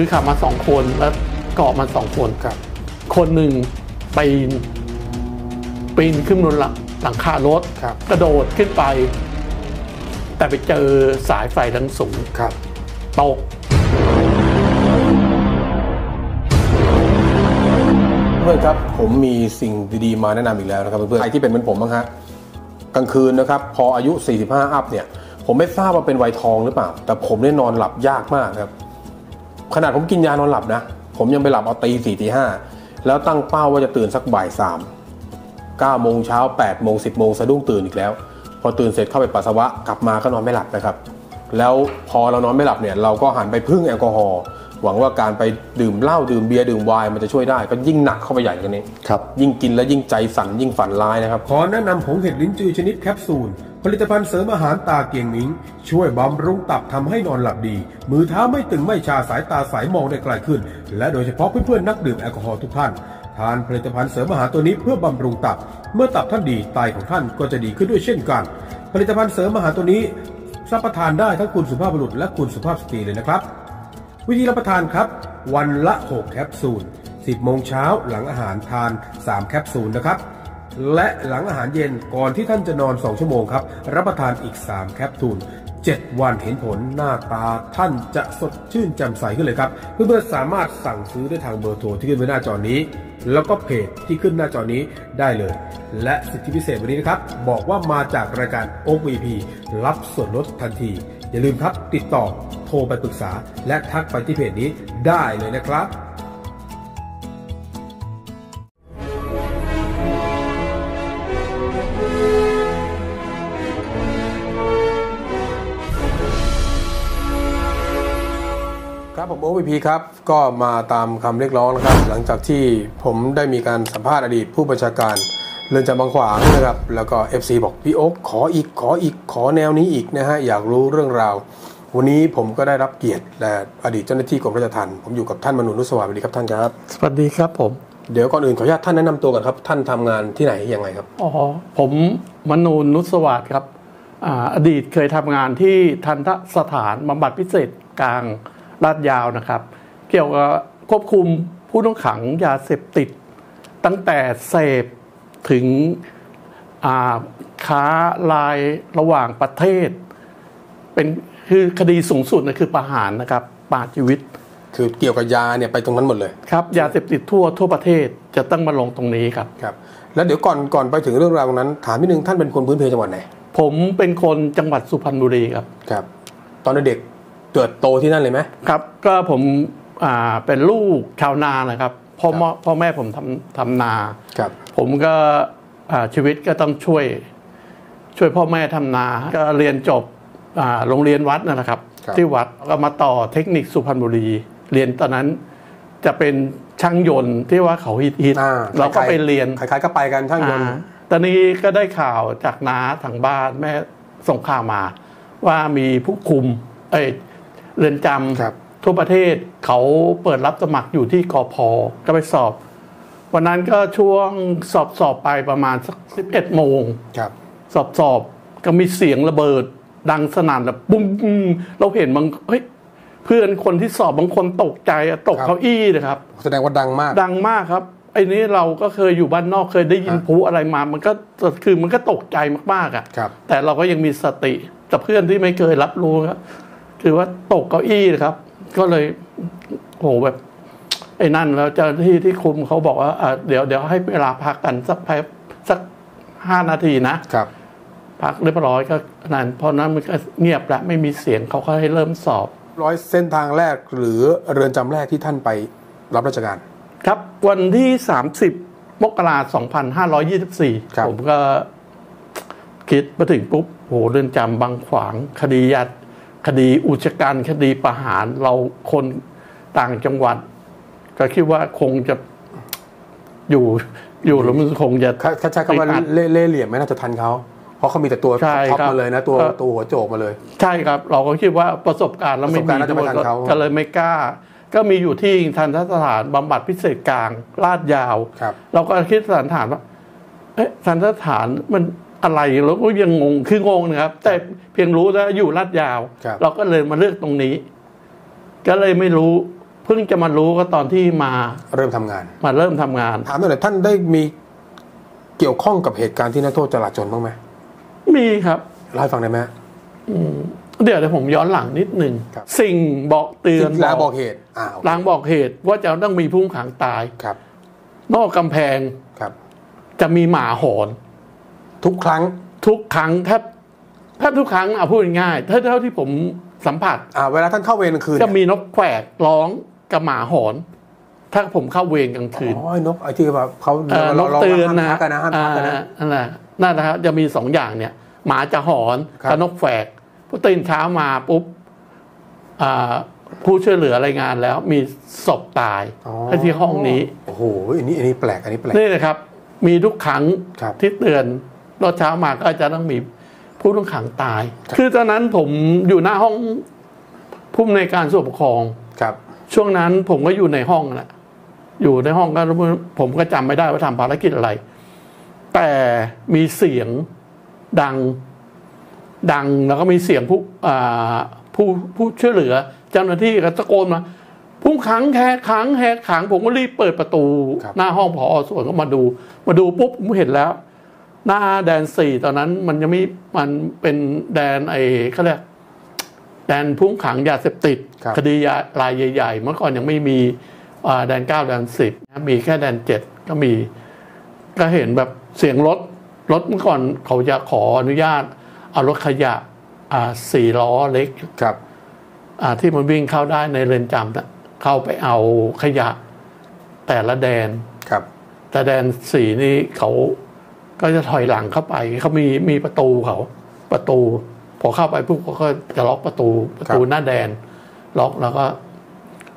คือขับมาสองคนแล้วเกาะมาสองคนครับ คนหนึ่งปีนปีนขึ้นบนหลังหลังคารถครับ กระโดดขึ้นไป แต่ไปเจอสายไฟทั้งสูงครับตกเพื่อนครับผมมีสิ่งดีๆมาแนะนำอีกแล้วนะครับเพื่อนๆใครที่เป็นเหมือนผมบ้างฮะกลางคืนนะครับ พออายุ 45 อัพเนี่ย ผมไม่ทราบว่าเป็นวัยทองหรือเปล่า แต่ผมเนี่ยนอนหลับยากมากครับ ขนาดผมกินยานอนหลับนะ ผมยังไปหลับเอาตีสี่ตีห้าแล้วตั้งเป้าว่าจะตื่นสักบ่ายสามเก้าโมงเช้า8ปดโมงสิบโมงสะดุ้งตื่นอีกแล้ว พอตื่นเสร็จเข้าไปปัสสาวะกลับมาก็นอนไม่หลับนะครับ แล้วพอเรานอนไม่หลับเนี่ยเราก็หันไปพึ่งแอลกอฮอล์หวังว่าการไปดื่มเหล้าดื่มเบียร์ดื่มไวน์มันจะช่วยได้ก็ยิ่งหนักเข้าไปใหญ่กันนี้ครับยิ่งกินแล้วยิ่งใจสั่นยิ่งฝันร้ายนะครับ ขอแนะนำผงเห็ดลิ้นจือชนิดแคปซูล ผลิตภัณฑ์เสริมอาหารตาเกียงมิง ช่วยบำรุงตับทำให้นอนหลับดี มือเท้าไม่ตึงไม่ชาสายตาใสมองได้ไกลขึ้น และโดยเฉพาะเพื่อนๆนักดื่มแอลกอฮอล์ทุกท่าน ทานผลิตภัณฑ์เสริมอาหารตัวนี้เพื่อบำรุงตับ เมื่อตับท่านดีไตของท่านก็จะดีขึ้นด้วยเช่นกัน ผลิตภัณฑ์เสริมอาหารตัวนี้รับประทานได้ทั้งคุณสุภาพบุรุษและคุณสุภาพสตรีเลยนะครับ วิธีรับประทานครับ วันละ 6 แคปซูล 10 โมงเช้าหลังอาหารทาน 3 แคปซูลนะครับ และหลังอาหารเย็นก่อนที่ท่านจะนอน 2 ชั่วโมงครับ รับประทานอีก 3 แคปซูล7 วันเห็นผลหน้าตาท่านจะสดชื่นแจ่มใสขึ้นเลยครับ เพื่อนๆสามารถสั่งซื้อได้ทางเบอร์โทรที่ขึ้นไว้หน้าจอนี้ แล้วก็เพจที่ขึ้นหน้าจอนี้ได้เลย และสิทธิพิเศษวันนี้นะครับ บอกว่ามาจากรายการ o v p รับส่วนลดทันที อย่าลืมครับติดต่อโทรไปปรึกษา และทักไปที่เพจนี้ได้เลยนะครับ ครับผมโอ v พีครับ ก็มาตามคำเรียกร้องนะครับ หลังจากที่ผมได้มีการสัมภาษณ์อดีตผู้บัญชาการเรือนจำบางขวางนะครับ แล้วก็ FC บอกพี่โอ๊คขออีกขออีกขอแนวนี้อีกนะฮะอยากรู้เรื่องราว วันนี้ผมก็ได้รับเกียรติและอดีตเจ้าหน้าที่กรมราชทัณฑ์ผมอยู่กับท่านมนุษย์นุสวัสดิ์สวัสดีครับท่านครับสวัสดีครับผมเดี๋ยวก่อนอื่นขออนุญาตท่านแนะนำตัวก่อนครับ ท่านทำงานที่ไหนยังไงครับอ๋อผมมนูนนุสวัสดิ์ครับอ่าอดีตเคยทำงานที่ทันทสถานบำบัดพิเศษกลาง ลาดยาวนะครับ เกี่ยวกับควบคุมผู้ต้องขังยาเสพติด ตั้งแต่เสพถึงอ่าค้าลายระหว่างประเทศ เป็นคือคดีสูงสุดนะคือประหารนะครับประหารชีวิต คือเกี่ยวกับยาเนี่ยไปตรงนั้นหมดเลยครับยาเสพติดทั่วทั่วประเทศจะต้องมาลงตรงนี้ครับครับ แล้วเดี๋ยวก่อนก่อนไปถึงเรื่องราวตรงนั้นถามนิดนึงท่านเป็นคนพื้นเพจังหวัดไหนผมเป็นคนจังหวัดสุพรรณบุรีครับครับ ตอนเด็กๆ เกิดโตที่นั่นเลยไหมครับ ก็ผมอ่าเป็นลูกชาวนานะครับพ่อครับแม่พ่อแม่ผมทำทำนาครับ ผมก็อ่าชีวิตก็ต้องช่วย ช่วยพ่อแม่ทำนา ก็เรียนจบอ่าโรงเรียนวัดนั่นแหละครับครับ ที่วัดก็มาต่อเทคนิคสุพรรณบุรี เรียนตอนนั้นจะเป็นช่างยนต์ที่ว่าเขาฮิตฮิตอ่เราก็ไปเรียนคล้ายๆก็ไปกันช่างยนต์อ่าตอนนี้ก็ได้ข่าวจากน้าทางบ้านแม่ส่งข่าวมา ว่ามีผู้คุม เอ้ย เรือนจครับำทั่วประเทศเขาเปิดรับสมัครอยู่ที่กอพอก็ไปสอบ วันนั้นก็ช่วงสอบสอบไปประมาณสักสิบเอ็ดโมงครับสอบสอบก็มีเสียงระเบิด ดังสนั่นแบบปุ้มปุ้มเราเห็นบางเฮ้ยเพื่อนคนที่สอบบางคนตกใจอะตกครับเก้าอี้นะครับ แสดงว่าดังมาก ดังมากครับไอ้นี้เราก็เคยอยู่บ้านนอกเคยได้ยินฮะพลุอะไรมา มันก็คือมันก็ตกใจมากๆอะครับแต่เราก็ยังมีสติแต่เพื่อนที่ไม่เคยรับรู้ครับ คือว่าตกเก้าอี้นะครับ ก็เลยโหแบบ ไอ้นั่นแล้วเจ้าหน้าที่ที่คุมเขาบอกว่าอะเดี๋ยวเดี๋ยวให้เวลาพักกันสักแป๊บสักห้านาทีนะ ครับ พักเรียบร้อยก็นั่นเพราะนั้นมันก็เงียบแล้วไม่มีเสียงเขาก็ให้เริ่มสอบ ร้อยเส้นทางแรกหรือเรือนจำแรกที่ท่านไปรับราชการ ครับวันที่ 30 มกราคมครับ 2524 ผมก็คิดมาถึงปุ๊บโหเรือนจำบางขวางคดียัด คดีอุจจการคดีประหารเราคนต่างจังหวัด ก็คิดว่าคงจะอยู่อยู่แล้วมันคงจะถ้าถ้าใช้คำว่าไม่ทันเล่เล่เหลี่ยมไม่น่าจะทันเขาเพราะเขามีแต่ตัวใช่ท็อปครับมาเลยนะตัวก็ตัวหัวโจกมาเลย ใช่ครับ เราก็คิดว่าประสบการณ์แล้วไม่ประสบการณ์มีน่าจะไม่ทันด้วยเขาก็เลยไม่กล้า ก็มีอยู่ที่ทันทสถานบำบัดพิเศษกลางลาดยาวครับเราก็คิดสันฐานว่าเอ๊ะทันทสถานมัน อะไรเราก็ยังงงคืองงนะครับ แต่เพียงรู้ว่าอยู่ลาดยาว ครับ เราก็เลยมาเลือกตรงนี้ ก็เลยไม่รู้ เพิ่งจะมารู้ก็ตอนที่มาเริ่มทำงาน มาเริ่มทำงาน ถามหน่อยท่านได้มีเกี่ยวข้องกับเหตุการณ์ที่นักโทษจราจรบ้างไหมมีครับ เล่าให้ฟังได้ไหมฮะ เดี๋ยวเดี๋ยวผมย้อนหลังนิดหนึ่งครับ สิ่งบอกเตือนที่ลางบอกเหตุอ่าโอเคลางบอกเหตุว่าจะต้องมีผู้ต้องขังตาย ครับ นอกกำแพงครับ จะมีหมาหอน ทุกครั้งทุกครั้งแทบแทบทุกครั้งเอาพูดง่ายๆเท่าเท่าที่ผมสัมผัสอ่าเวลาท่านเข้าเวรกลางคืนจะมีนกแขวกร้องกับหมาหอน ถ้าผมเข้าเวรกลางคืนอ๋อไอ้นกไอ้ที่แบบเขาเอ่อนเรากเราเตือนห้ามนะทักกันนะห้ามทักกันนะอ่านั่นแหละนั่นนะครับจะมีสองอย่างเนี่ย หมาจะหอนครับกับนกแฝกพอตื่นเช้ามาปุ๊บอ่าผู้ช่วยเหลือรายงานแล้วมีศพตายอ๋อที่ห้องนี้โอ้โหอันนี้อันนี้แปลกอันนี้แปลกนี่นะครับ มีทุกครั้งครับที่เตือน รอเช้ามาก็จะต้องมีผู้ต้องขังตายครับคือตอนนั้นผมอยู่หน้าห้องผู้อำนวยการส่วนปกครองครับ ช่วงนั้นผมก็อยู่ในห้องแหละอยู่ในห้องก็ผมก็จำไม่ได้ว่าทำภารกิจอะไร แต่มีเสียงดังดังแล้วก็มีเสียงผู้อ่าผู้ผู้ช่วยเหลือเจ้าหน้าที่ก็ตะโกนมาผู้ขังแหกขังแหกขัง ผมก็รีบเปิดประตูครับหน้าห้องพอส่วนก็มาดู มาดูปุ๊บผมเห็นแล้ว หน้าแดนสี่ตอนนั้นมันยังไม่มันเป็นแดนไอ้เขาเรียกแดนพุ่งขังยาเสพติดครับคดียารายใหญ่ๆ เมื่อก่อนยังไม่มีอ่าแดนเก้าแดนสิบนะมีแค่แดนเจ็ดก็มี ก็เห็นแบบเสียงรถรถเมื่อก่อนเขาจะขออนุญาต เอารถขยะอ่าสี่ล้อเล็กครับอ่าที่มันวิ่งเข้าได้ในเรือนจำน่ะเข้าไปเอาขยะแต่ละแดนครับ แต่แดนสีนี่เขา ก็จะถอยหลังเข้าไปเขามีมีประตูเขาประตู พอเข้าไปปุ๊บเขาก็จะล็อกประตูประตูหน้าแดน ล็อกแล้วก็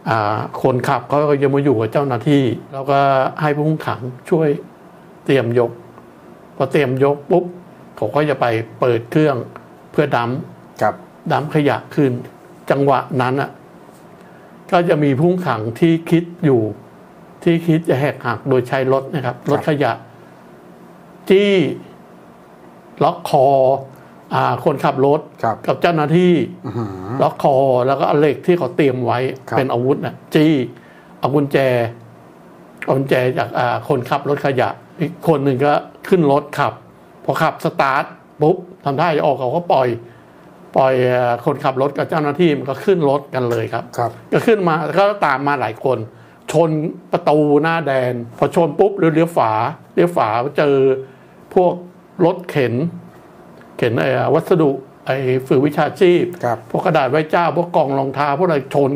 อ่าคนขับเขาก็จะมาอยู่กับเจ้าหน้าที่ แล้วก็ให้ผู้ต้องขังช่วยเตรียมยก พอเตรียมยกปุ๊บเขาก็จะไปเปิดเครื่องเพื่อดัมครับดัมขยะขึ้น จังหวะนั้นอะก็จะมีผู้ต้องขังที่คิดอยู่ที่คิดจะแหกหักโดยใช้รถนะครับรถขยะ ที่ล็อกคออ่าคนขับรถครับกับเจ้าหน้าที่อื้อหือล็อกคอแล้วก็เอาเหล็กที่เขาเตรียมไว้ครับ เป็นอาวุธน่ะจี้เอากุญแจเอากุญแจจากอ่าคนขับรถขยะ อีกคนหนึ่งก็ขึ้นรถขับ พอขับสตาร์ทปุ๊บทำท่าจะออกเขาก็ปล่อย ปล่อยเอ่อคนขับรถกับเจ้าหน้าที่มันก็ขึ้นรถกันเลยครับ ครับ ก็ขึ้นมาก็ตามมาหลายคน ชนประตูหน้าแดน พอชนปุ๊บเลี้ยวฝาเลี้ยวฝาเจอ พวกรถเข็น เข็นไอ้วัสดุไอ้ฝือวิชาชีพครับพวกกระดาษไหว้เจ้า พวกกล่องรองเท้าพวกอะไรชน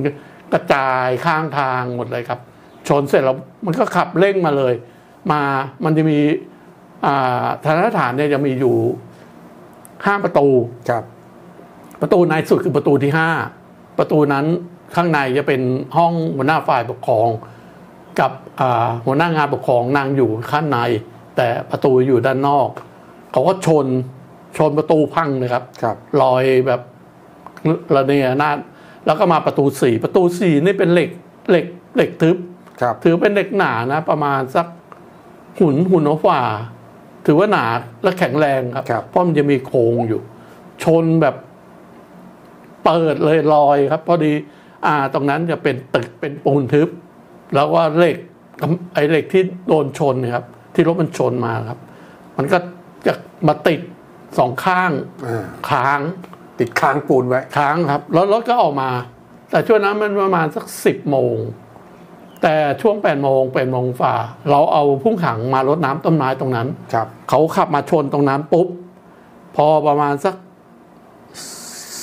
กระจายข้างทางหมดเลยครับ ชนเสร็จแล้วมันก็ขับเร่งมาเลย มามันจะมีอ่าฐานสถานเนี่ยจะมีอยู่ห้าประตูครับ ประตูในสุดคือประตูที่ห้าประตูนั้นข้างในจะเป็นห้องหัวหน้าฝ่ายปกครอง กับอ่าหัวหน้างานปกครองนั่งอยู่ข้างใน แต่ประตูอยู่ด้านนอก เขาก็ชนชนประตูพังเลยครับครับลอยแบบระเนระนาดแล้วก็มาประตูสี่ประตูสี่นี่เป็นเหล็กเหล็กเหล็กทึบครับถือเป็นเหล็กหนานะ ประมาณสักหุ่นหุ่นหัวฝ่า ถือว่าหนาและแข็งแรงครับครับเพราะมันจะมีโครงอยู่ ชนแบบเปิดเลยลอยครับ พอดี อ่า ตรงนั้นจะเป็นตึกเป็นปูนทึบ แล้วก็เหล็กไอ้เหล็กที่โดนชนเนยครับ ที่รถมันชนมาครับ มันก็จะมาติดสองข้างอ่าค้างติดค้างปูนไว้ค้างครับ แล้วรถก็ออกมา แต่ช่วงนั้นมันประมาณสักสิบโมง แต่ช่วงแปดโมงแปดโมงฝ่า เราเอาพุ่งขังมารดน้ำต้นไม้ตรงนั้นครับเขาขับมาชนตรงนั้นปุ๊บ พอประมาณสัก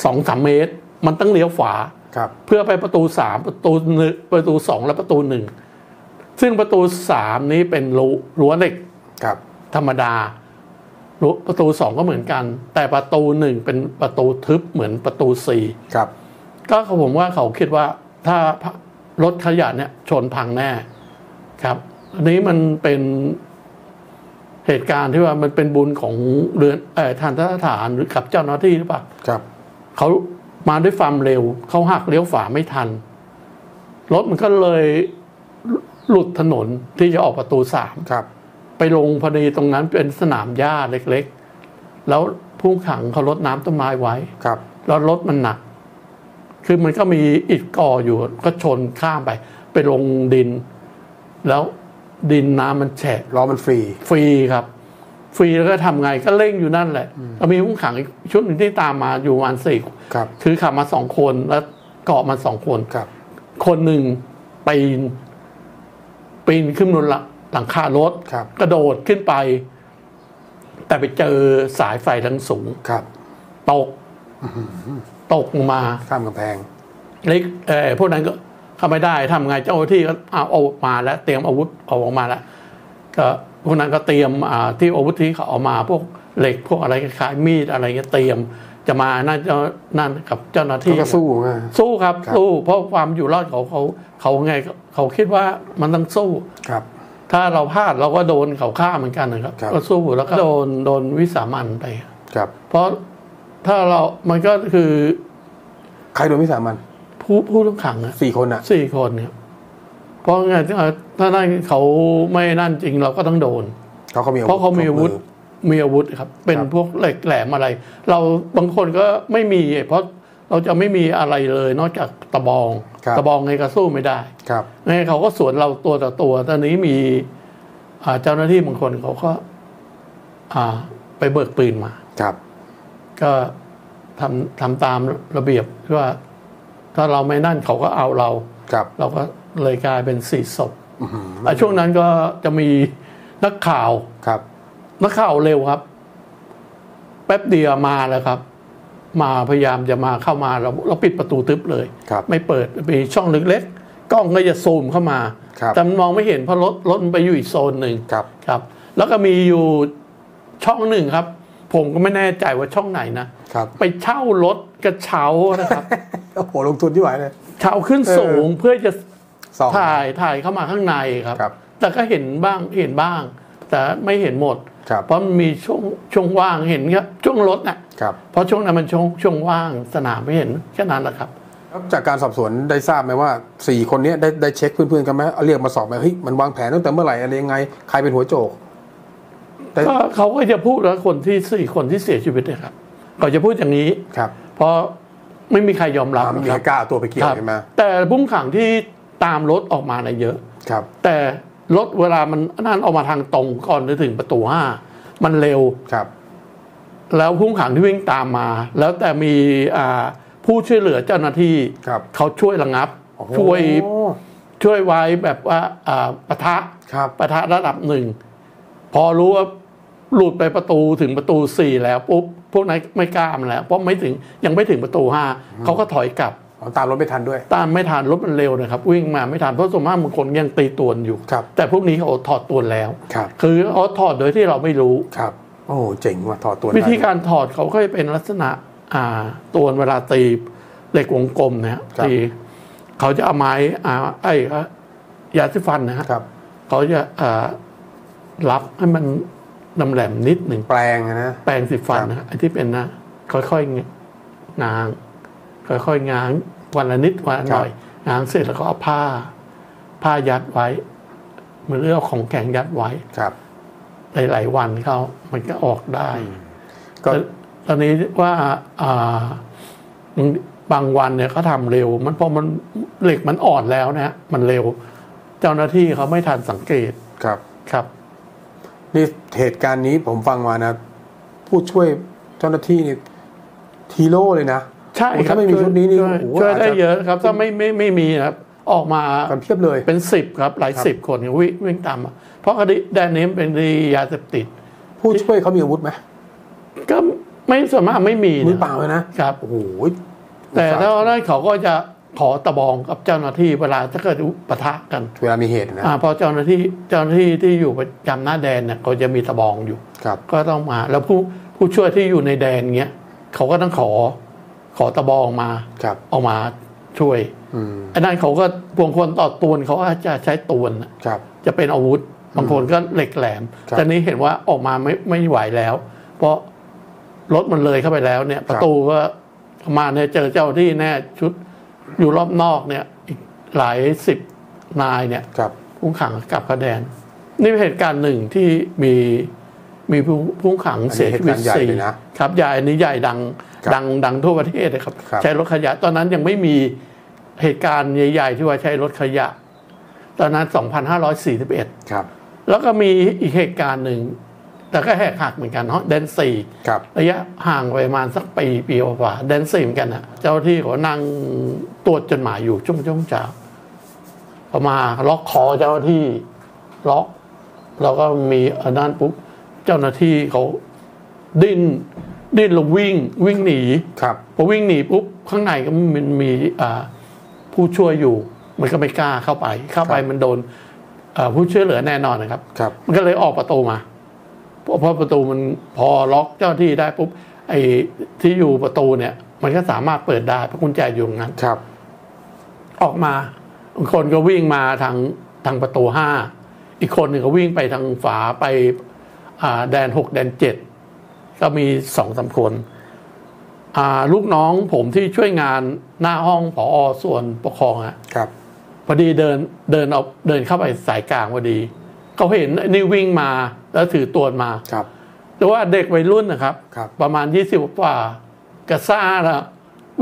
สองสามเมตร มันต้องเลี้ยวขวาครับเพื่อไปประตูสามประตูหนึ่งประตูสองและประตูหนึ่ง ซึ่งประตูสามนี้เป็นรูรั้วเหล็กครับ ธรรมดารั้วประตูสองก็เหมือนกัน แต่ประตูหนึ่งเป็นประตูทึบเหมือนประตูสี่ครับ ก็ผมว่าเขาคิดว่าถ้ารถขยะเนี่ยชนพังแน่ครับ อันนี้มันเป็นเหตุการณ์ที่ว่ามันเป็นบุญของเรือนเอ่อทานสถานหรือกับเจ้าหน้าที่หรือเปล่าครับเขามาด้วยความเร็วเขาหักเลี้ยวฝาไม่ทัน รถมันก็เลย หลุดถนนที่จะออกประตูสามครับ ไปลงพอดีตรงนั้นเป็นสนามหญ้าเล็กๆ แล้วผู้ขังเขาลดน้ำต้นไม้ไว้ครับ แล้วรถมันหนัก คือมันก็มีอิฐก่ออยู่ก็ชนข้ามไป ไปลงดิน แล้วดินน้ำมันแฉะล้อมันฟรี ฟรีครับ ฟรีแล้วก็ทำไงก็เร่งอยู่นั่นแหละแล้วมีผู้ขังอีกชุดหนึ่งที่ตามมาอยู่ประมาณสี่ครับ คือขับมาสองคนแล้วเกาะมาสองคนครับ คนหนึ่งปีน ปีนขึ้นบนหลังหลังคารถครับ กระโดดขึ้นไป แต่ไปเจอสายไฟทั้งสูงครับตกตกลงมาข้ามกำแพงเล็กเออพวกนั้นก็เข้าไม่ได้ทำไงเจ้าหน้าที่ก็เอาเอาออกมาแล้ว เตรียมอาวุธเอาออกมาแล้วก็พวกนั้นก็เตรียมอ่าที่อาวุธที่เขาเอามาพวกเหล็กพวกอะไรคล้ายๆมีดอะไรเงี้ยเตรียม จะมานั่นเจ้านั่นกับเจ้าหน้าที่เขาก็สู้ไงสู้ครับครับสู้ เพราะความอยู่รอดเขาเขาเขาไงเขาคิดว่ามันต้องสู้ครับ ถ้าเราพลาดเราก็โดนเขาฆ่าเหมือนกันนะครับครับ ก็สู้แล้วก็โดนโดนวิสามันไปครับ เพราะถ้าเรามันก็คือ ใครโดนวิสามันผู้ผู้ต้องขังอะสี่คนอะสี่คนครับเพราะไงถ้านั่นเขาไม่นั่นจริงเราก็ต้องโดนเขาเขามีอาวุธเพราะเขามีอาวุธครบ มืมีอาวุธครับ เป็นครับพวกเหล็กแหลมอะไร เราบางคนก็ไม่มี เพราะเราจะไม่มีอะไรเลย นอกจากตะบองครับตะบองไงก็สู้ไม่ได้ครับไงเขาก็สวนเราตัวต่อตัว ตอนนี้มีอ่าเจ้าหน้าที่บางคนเขาก็อ่าไปเบิกปืนมาครับ ก็ทำทำตามระเบียบที่ว่า ถ้าเราไม่นั่นเขาก็เอาเราครับ เราก็เลยกลายเป็นสี่ศพอื้อหืออะช่วงนั้นก็จะมีนักข่าวครับ นักข่าวเร็วครับ แป๊บเดียวมาแล้วครับ มาพยายามจะมาเข้ามาเราเราปิดประตูทึบเลยครับไม่เปิดมีช่องเล็กๆกล้องก็จะซูมเข้ามาครับแต่มันมองไม่เห็นเพราะรถรถมันไปอยู่อีกโซนหนึ่งครับครับ แล้วก็มีอยู่ช่องหนึ่งครับ ผมก็ไม่แน่ใจว่าช่องไหนนะครับ ไปเช่ารถกระเช้านะครับโอ้โหลงทุนที่ไหวเลยเช่าขึ้นสูงเพื่อจะสองถ่ายถ่ายเข้ามาข้างในครับครับ แต่ก็เห็นบ้างเห็นบ้าง แต่ไม่เห็นหมดครับ เพราะมันมีช่วงช่วงว่างเห็นครับช่วงรถน่ะครับเพราะช่วงนั้นมันช่วงช่วงว่างสนามไม่เห็นแค่นั้นแหละครับแล้วจากการสอบสวนได้ทราบไหมว่าสี่คนเนี้ยได้ได้เช็คเพื่อนๆกันไหมเอาเรียกมาสอบไหมเฮ้ยมันวางแผนตั้งแต่เมื่อไหร่อะไรยังไงใครเป็นหัวโจกแต่ก็เขาก็จะพูดว่าคนที่สี่คนที่เสียชีวิตเนะครับเขาจะพูดอย่างนี้ครับ เพราะไม่มีใครยอมรับอ่าไม่มีนะใครกล้าเอาตัวไปเกี่ยวครับใช่ไหมแต่พุ่งขังที่ตามรถออกมาเนี่ยเยอะครับ แต่ รถเวลามันนั่นออกมาทางตรงก่อนจะถึงประตูห้ามันเร็วครับ แล้วพุ่งขังที่วิ่งตามมา แล้วแต่มีอ่าผู้ช่วยเหลือเจ้าหน้าที่ครับเขาช่วยระงับโอ้โหช่วยช่วยไว้แบบว่าอ่าปะทะครับปะทะระดับหนึ่ง พอรู้ว่าหลุดไปประตูถึงประตูสี่แล้วปุ๊บพวกนั้นไม่กล้ามันแล้วเพราะไม่ถึงยังไม่ถึงประตูห้าเขาก็ถอยกลับอ๋อ ตามรถไม่ทันด้วย ตามไม่ทันรถมันเร็วนะครับ วิ่งมาไม่ทันเพราะส่วนมากบางคนยังตีตวนอยู่ครับแต่พวกนี้เขาถอดตวนแล้วครับคือเขาถอดโดยที่เราไม่รู้ครับโอ้เจ๋งว่ะถอดตัววิธีได้การถอดเขาก็จะเป็นลักษณะอ่าตัวเวลาตีเหล็กวงกลมนะฮะครับตีเขาจะเอาไม้อ่าไอ้ยาสีฟันนะฮะครับเขาเขาจะอ่ารับให้มันนำแหลมนิดหนึ่งแปลงอะนะแปรงสีฟันครับนะฮะไอ้ที่เป็นนะค่อยๆง้าง ค่อยๆง้างวันละนิดวันละหน่อยง้างเสร็จแล้วก็เอาผ้า ผ้ายัดไว้เหมือนเรื่องของแข็งยัดไว้ครับหลายๆวันเขามันก็ออกได้ก็แต่ตอนนี้ว่าอ่าบางวันเนี่ยเขาทำเร็ว มันพอมันเหล็กมันอ่อนแล้วนะฮะมันเร็ว เจ้าหน้าที่เขาไม่ทันสังเกตครับครับนี่เหตุการณ์นี้ผมฟังมานะ ผู้ช่วยเจ้าหน้าที่นี่ทีโร่เลยนะ ใช่โอ้ครับถ้าไม่มีชุดนี้นี่ช่วยโอ้โหช่วยได้อาจจะเยอะครับ ถ้าไม่ไม่ไม่มีนะครับ ออกมากันเพียบเลยเป็นสิบครับหลายครับสิบคนวิ่งวิ่งตามมาเพราะคดีแดนนี้มันเป็นคดียาเสพติด ผู้ช่วยเขามีอาวุธไหมก็ไม่ส่วนมากไม่มีมือนะเปล่าเลยนะครับโอ้โหแต่ถ้าได้เขาก็จะขอตะบองกับเจ้าหน้าที่เวลาถ้าเกิดปะทะกันเวลามีเหตุนะอ่าพอเจ้าหน้าที่เจ้าหน้าที่ที่อยู่ประจำหน้าแดนเนี่ยเขาจะมีตะบองอยู่ครับก็ต้องมา แล้วผู้ผู้ช่วยที่อยู่ในแดนเงี้ยเขาก็ต้องขอ ขอตะบองมาครับเอามาช่วยอืมอันนั้นเขาก็บางคนต่อตวนเขาอาจจะใช้ตวนน่ะครับ จะเป็นอาวุธ บางคนก็เหล็กแหลมครับแต่นี้เห็นว่าออกมาไม่ไม่ไหวแล้ว เพราะรถมันเลยเข้าไปแล้วเนี่ย ประตูก็มาเนี่ยเจอเจ้าที่แน่ชุดอยู่รอบนอกเนี่ยอีกหลายสิบนายเนี่ยครับพุ่งขังกลับกระแดน นี่เป็นเหตุการณ์หนึ่งที่มี มีผู้ผู้ขังเสียชีวิตอันนี้เหตุการณ์ใหญ่สี่เลยนะครับใหญ่อันนี้ใหญ่ดังครับดังดังทั่วประเทศเลยครับครับ ใช้รถขยะ ตอนนั้นยังไม่มีเหตุการณ์ใหญ่ ๆ ที่ว่าใช้รถขยะ ตอนนั้น 2541 ครับ แล้วก็มีอีกเหตุการณ์หนึ่ง แต่ก็แหกหักเหมือนกันเนาะแดนสี่ครับระยะห่างไปประมาณสักปีปีกว่าๆแดนสี่เหมือนกันนะเจ้าหน้าที่เขานั่งตรวจจดหมายอยู่ช่วงช่วงเช้าพอมาล็อกคอเจ้าหน้าที่ล็อก แล้วก็มีอันนั้นปุ๊บ เจ้าหน้าที่เขาดิ้นดิ้นลงวิ่งวิ่งหนีครับพอวิ่งหนีปุ๊บข้างในก็มันมีอ่าผู้ช่วยอยู่ มันก็ไม่กล้าเข้าไป เข้าไปครับมันโดนอ่าผู้ช่วยเหลือแน่นอนนะครับครับ มันก็เลยออกประตูมาพอพอประตูมันพอล็อกเจ้าหน้าที่ได้ปุ๊บไอ้ที่อยู่ประตูเนี่ย มันก็สามารถเปิดได้เพราะกุญแจอยู่ตรงนั้นครับ ออกมาบางคนก็วิ่งมาทางทางประตูห้าอีกคนหนึ่งก็วิ่งไปทางฝาไปอ่า แดนหกแดนเจ็ดก็มีสองสามคนอ่าลูกน้องผมที่ช่วยงานหน้าห้องผอส่วนปกครองอะครับพอดีเดินเดินเอาเดินเข้าไปสายกลางพอดีเขาเห็นไอ้นี่วิ่งมาแล้วถือตัวมาครับแต่ว่าเด็กวัยรุ่นนะครับครับประมาณยี่สิบกว่ากระซ่าละ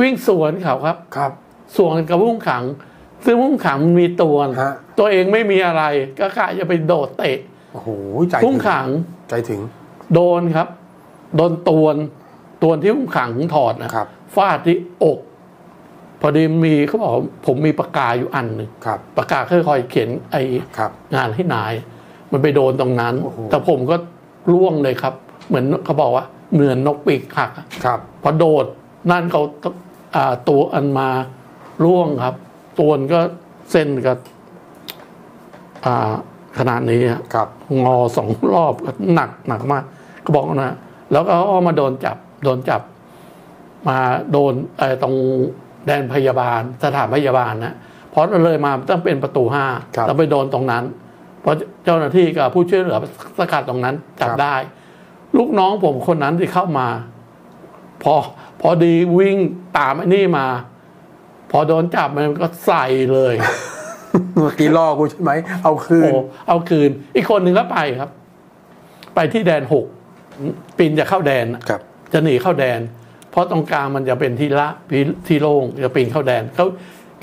วิ่งสวนเขาครับครับสวนกับผู้ขัง ซึ่งผู้ขังมันมีตัวฮะตัวเองไม่มีอะไรก็กะจะไปโดดเตะ โอ้โหใจผู้ถึงขังใจถึง โดนครับ โดนตวนตวนที่ผู้ขังถอดนะครับฟาดที่อก พอดีมีเขาบอกว่าผมมีปากกาอยู่อันหนึ่งครับปากกาค่อยๆเขียนไอครับงานให้นาย มันไปโดนตรงนั้นโอ้โหแต่ผมก็ร่วงเลยครับ เหมือนเขาบอกว่าเหมือนนกปีกหักอะครับพอโดดนั่นเขาอ่าตัวอันมาร่วงครับ ตัวมันก็เส้นกับอ่า ขนาดนี้อะครับงอสองรอบก็หนักหนักมาก ก็บอกนะ แล้วก็เอามาโดนจับโดนจับ มาโดนเอ่อตรงแดนพยาบาล สถานพยาบาลนะเพราะเลยมาต้องเป็นประตูห้าครับแล้วไปโดนตรงนั้นเพราะเจ้าหน้าที่กับผู้ช่วยเหลือสกัดตรงนั้นจับครับได้ ลูกน้องผมคนนั้นที่เข้ามา พอพอดีวิ่งตามไอ้นี่มา พอโดนจับมันก็ใส่เลย เมื่อกี้ล่อกูใช่ไหม เอาคืน โอ้เอาคืน อีกคนหนึ่งก็ไปครับ ไปที่แดนหกปีนจะเข้าแดนครับ จะหนีเข้าแดน เพราะตรงกลางมันจะเป็นที่ละที่โล่งจะปีนเข้าแดนเขา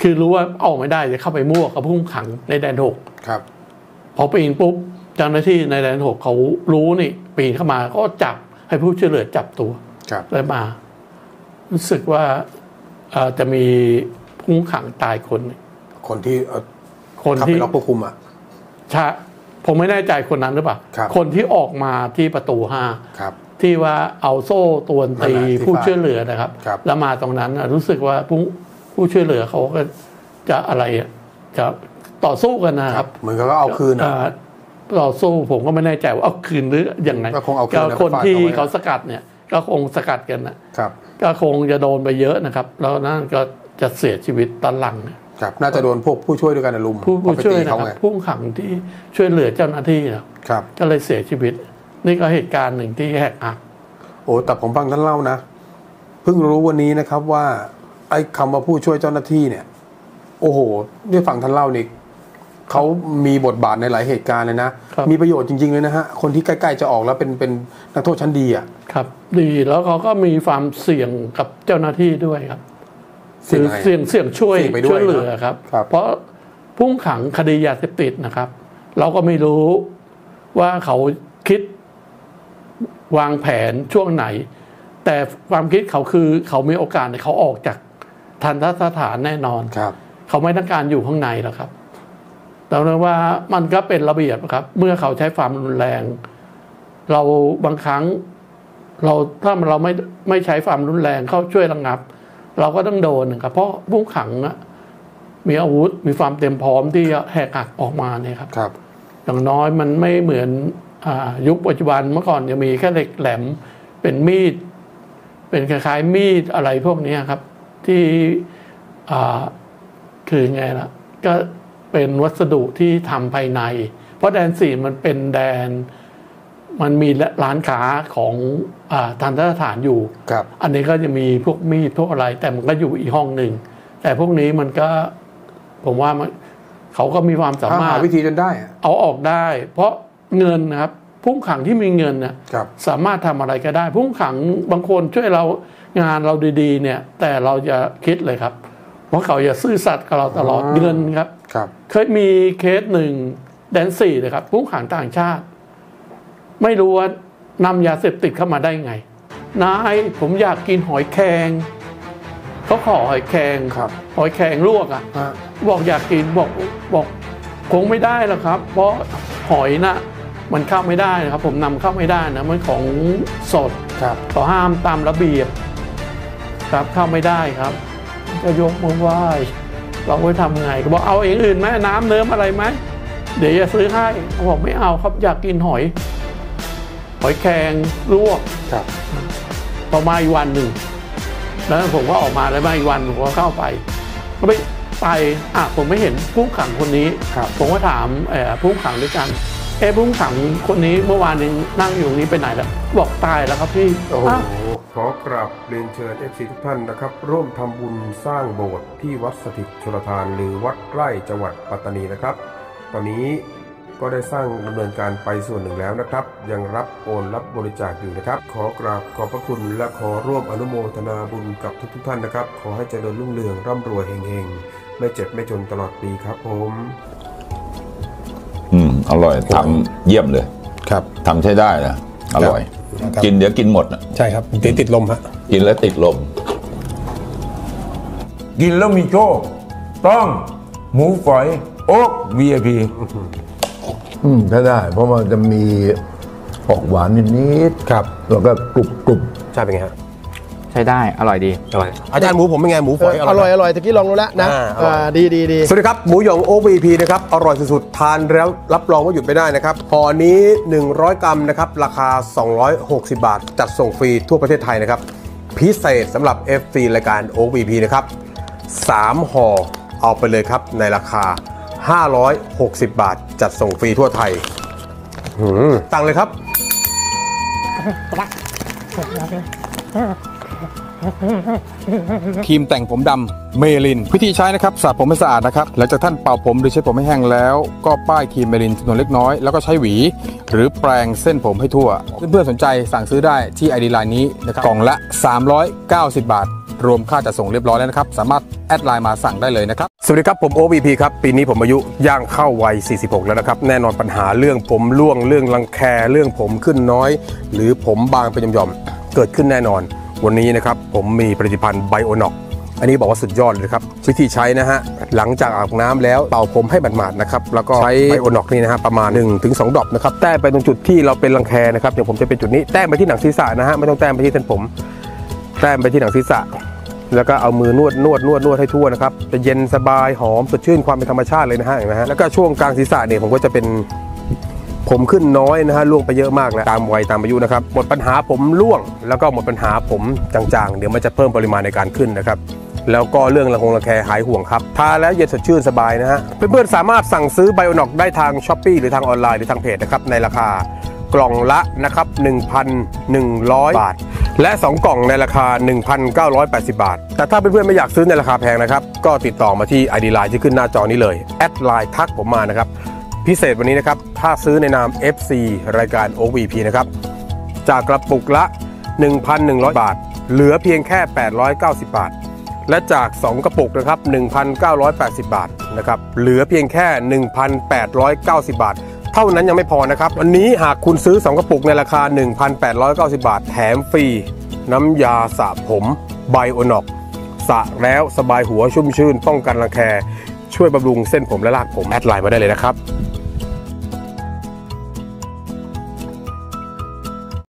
คือรู้ว่าออกไม่ได้จะเข้าไปมั่วกับผู้ขังในแดนหกครับพอปีนปุ๊บเจ้าหน้าที่ในแดนหกเขารู้นี่ ปีนเข้ามาก็จับให้ผู้ช่วยเหลือจับตัวครับแล้วมา รู้สึกว่าเอ่อจะมีผู้ขังตายคนหนึ่งคนที่เอ่อ คนขับไปที่ล็อกควบคุมอะใช่ผมไม่แน่ใจคนนั้นหรือเปล่าครับคนที่ออกมาที่ประตูห้าครับที่ว่าเอาโซ่ตวนตีนั่นแหละที่ผู้ฟาดช่วยเหลือนะครับครับ แล้วมาตรงนั้นน่ะรู้สึกว่าผู้ผู้ช่วยเหลือเขาก็จะอะไรอะจะต่อสู้กันนะครับ เหมือนกับก็เอาคืนอะอ่าต่อสู้ผมก็ไม่แน่ใจว่าเอาคืนหรือยังไงก็คงเอาคืนนะคนฟาดที่เขาไว้เขาสกัดเนี่ย ก็คงสกัดกันนะครับ ก็คงจะโดนไปเยอะนะครับ แล้วนั่นก็จะเสียชีวิตตอนหลังเนี่ย ครับน่าจะโดนพวกผู้ช่วยด้วยกันนะลุมผู้ผู้เอาไปช่วยตีนะเขาครับไงผู้ขังที่ช่วยเหลือเจ้าหน้าที่นะครับครับก็เลยเสียชีวิต นี่ก็เหตุการณ์หนึ่งที่แหกหักโอ้แต่ผมฟังท่านเล่านะเพิ่งรู้วันนี้นะครับว่า ไอ้คำว่าผู้ช่วยเจ้าหน้าที่เนี่ย โอ้โหนี่ฟังท่านเล่านี่เขามีบทบาทในหลายเหตุการณ์เลยนะครับมีประโยชน์จริง ๆ เลยนะฮะ คนที่ใกล้ๆจะออกแล้วเป็นเป็นนักโทษชั้นดีอะ ครับ ดีแล้วเขาก็มีความเสี่ยงกับเจ้าหน้าที่ด้วยครับ เสี่ยงคืออะไรเสี่ยงเสี่ยงช่วยเสี่ยงไปด้วยช่วยเหลือครับ ครับ เพราะผู้ขังคดียาเสพติดนะครับ เราก็ไม่รู้ว่าเขาคิดวางแผนช่วงไหน แต่ความคิดเขาคือเขามีโอกาสเขาออกจากทันทสถานแน่นอน ครับ เขาไม่ต้องการอยู่ข้างในหรอกครับแต่ว่ามันก็เป็นระเบียบครับ เมื่อเขาใช้ความรุนแรง เราบางครั้ง เราถ้าเราไม่ไม่ใช้ความรุนแรงเข้าช่วยระงับ เราก็ต้องโดนนะครับ เพราะผู้ขังอะมีอาวุธมีความเต็มพร้อมที่จะแหกหักออกมาเนี่ยครับครับ อย่างน้อยมันไม่เหมือนอายุคปัจจุบันเมื่อก่อนจะมีแค่เหล็กแหลมเป็นมีด เป็นคล้ายๆมีดอะไรพวกนี้ครับ ที่อ่าคือไงล่ะ ก็เป็นวัสดุที่ทำภายใน เพราะแดนสี่มันเป็นแดน มันมีร้านค้าของอาทันตสถานอยู่ครับ อันนี้ก็จะมีพวกมีดพวกอะไร แต่มันก็อยู่อีกห้องหนึ่ง แต่พวกนี้มันก็ผมว่ามันเขาก็มีความสาหามารถวิธีจนได้อะเอาออกได้ เพราะเงินนะครับผู้ต้องขังที่มีเงินเนี่ยครับสามารถทำอะไรก็ได้ ผู้ต้องขังบางคนช่วยเรางานเราดีๆ เนี่ย แต่เราจะคิดเลยครับว่าเขาจะซื่อสัตย์กับเราตลอดเงินครับครับ เคยมีเคสหนึ่งแดนสี่เลยครับผู้ต้องขังต่างชาติ ไม่รู้ว่านำยาเสพติดเข้ามาได้ไง นายผมอยากกินหอยแครงเขาขอหอยแครงครับ หอยแครงลวกอะ ฮะบอกอยากกินบอกบอกคงไม่ได้หรอกครับ เพราะหอยนะมันเข้าไม่ได้นะครับ ผมนำเข้าไม่ได้นะมันของสดครับเขาห้ามตามระเบียบ ครับเข้าไม่ได้ครับ ก็ยกมือไหว้เราไว้ทำไงก็บอกเอาอย่างอื่นไหมน้ำเนิ้มอะไรไหมเดี๋ยวจะซื้อให้เขาบอกไม่เอาครับอยากกินหอย หอยแครงลวกครับพอมาอีกวันหนึ่งแล้วผมก็ออกมาแล้วมาอีกวันผมก็เข้าไป ก็ไปไปอะผมไม่เห็นผู้ขังคนนี้ครับผมก็ถามเอ่อผู้ขังด้วยกันเอ้ผู้ขังคนนี้เมื่อวานนี้นั่งอยู่ตรงนี้ไปไหนแล้วบอกตายแล้วครับพี่โอ้โหอ้าวขอกราบเรียนเชิญ FC ทุกท่านนะครับ ร่วมทำบุญสร้างโบสถ์ที่วัดสถิตชลทานหรือวัดไร่จังหวัดปัตตานีนะครับ ตอนนี้ ก็ได้สร้างดำเนินการไปส่วนหนึ่งแล้วนะครับ ยังรับโอนรับบริจาคอยู่นะครับ ขอกราบขอบพระคุณและขอร่วมอนุโมทนาบุญกับทุกทุกๆท่านนะครับ ขอให้เจริญรุ่งเรืองร่ำรวยเฮงๆ ไม่เจ็บไม่จนตลอดปีครับผมอืมอร่อยทำเยี่ยมเลย ครับทำใช้ได้นะอร่อยครับกินเดี๋ยวกินหมดน่ะใช่ครับติดติดลมฮะกินแล้วติดลม กินแล้วมีโชคต้องหมูฝอย โอ๊ก VIP อืมถ้าได้ เพราะมันจะมีออกหวานนิดๆครับ แล้วก็กรุบกรุบใช่เป็นไงฮะใช้ได้อร่อยดี อร่อยอาจารย์หมูผมเป็นไงหมูฝอยอร่อยอร่อยตะกี้ลองดูแล้วนะอ่าอร่อยอ่าดีดีดีสวัสดีครับหมูหยองโอ v p นะครับอร่อยสุดๆทานแล้วรับรองว่าหยุดไม่ได้นะครับห่อนี้ 100 กรัมนะครับราคา 260 บาท จัดส่งฟรีทั่วประเทศไทยนะครับพิเศษสำหรับ FC รายการโอ v p นะครับ3ห่อเอาไปเลยครับในราคา 560 บาท จัดส่งฟรีทั่วไทยหืมตังเลยครับครีมแต่งผมดำเมลิน วิธีใช้นะครับสระผมให้สะอาดนะครับหลังจากท่านเป่าผมหรือใช้ผมให้แห้งแล้ว ก็ป้ายครีมเมลินจำนวนเล็กน้อย แล้วก็ใช้หวี หรือแปรงเส้นผมให้ทั่ว เพื่อนๆสนใจสั่งซื้อได้ที่ ID Line นี้นะครับกล่องละ 390 บาท รวมค่าจัดส่งเรียบร้อยแล้วนะครับ สามารถ add Line มาสั่งได้เลยนะครับ สวัสดีครับผม OVP ครับ ปีนี้ผมอายุย่างเข้าวัย 46 แล้วนะครับ แน่นอนปัญหาเรื่องผมร่วงเรื่องรังแคเรื่องผมขึ้นน้อย หรือผมบางเป็นหย่อมๆเกิดขึ้นแน่นอน วันนี้นะครับผมมีผลิตภัณฑ์ไบโอนอกอันนี้บอกว่าสุดยอดเลยครับวิธีใช้นะฮะหลังจากอาบน้ำแล้วเป่าผมให้หมาดๆนะครับแล้วก็ใช้ไบโอนอกนี่นะฮะประมาณ 1-2 ดอปนะครับแต้มไปตรงจุดที่เราเป็นรังแคนะครับอย่างผมจะเป็นจุดนี้แต้มไปที่หนังศีรษะนะฮะไม่ต้องแต้มไปที่เส้นผม แต้มไปที่หนังศีรษะ แล้วก็เอามือนวดนวดนวดนวดให้ทั่วนะครับจะเย็นสบายหอมสดชื่นความเป็นธรรมชาติเลยนะฮะนไหมฮะแล้วก็ช่วงกลางศีรษะเนี่ยผมก็จะเป็นผมขึ้นน้อยนะฮะล่วงไปเยอะมากแล้วตามวัยตามอายุนะครับหมดปัญหาผมร่วง แล้วก็หมดปัญหาผมจางๆ เดี๋ยวมันจะเพิ่มปริมาณในการขึ้นนะครับแล้วก็เรื่องรังคงรังแคหายห่วงครับ ทาแล้วเย็นสดชื่นสบายนะฮะเพื่อนๆสามารถสั่งซื้อไบโอนอกได้ทาง Shopee หรือทางออนไลน์หรือทางเพจนะครับในราคากล่องละนะครับ1,100 บาท และ 2 กล่องในราคา 1,980 บาท แต่ถ้าเพื่อนๆไม่อยากซื้อในราคาแพงนะครับ ก็ติดต่อมาที่ ID Line ที่ขึ้นหน้าจอนี้เลย add Line ทักผมมานะครับ พิเศษวันนี้นะครับ ถ้าซื้อในนาม FC รายการ OVP นะครับ จากกระปุกละ 1,100 บาท เหลือเพียงแค่ 890 บาท และจาก 2 กระปุกนะครับ 1,980 บาทนะครับ เหลือเพียงแค่ 1,890 บาท ท่านั้นยังไม่พอนะครับ วันนี้หากคุณซื้อ 2 กระปุกในราคา 1,890 บาท แถมฟรี น้ำยาสระผมไบโอนอกสระแล้วสบายหัวชุ่มชื่น ป้องกันรังแค ช่วยบำรุงเส้นผมและรากผม แอดไลน์มาได้เลยนะครับ